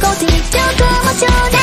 コティ超高超